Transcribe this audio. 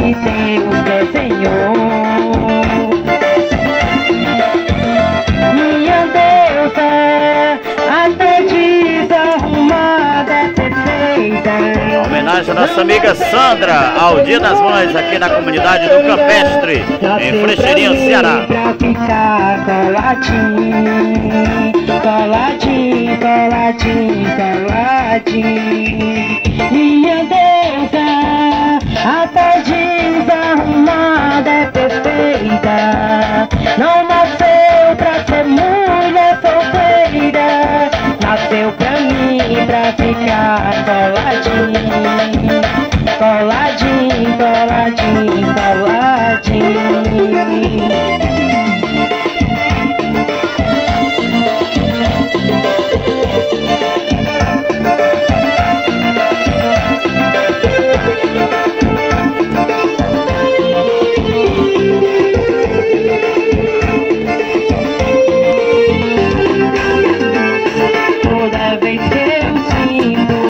que Deus desenhou. Minha deusa, até desarrumada, perfeita. Homenagem à nossa amiga Sandra, ao Dia das Mães, aqui na comunidade do Campestre, em Frecheirinho, Ceará. Pra ficar coladinho, coladinho, coladinho, coladinho. Mim, pra ficar coladinho, coladinho, coladinho, coladinho.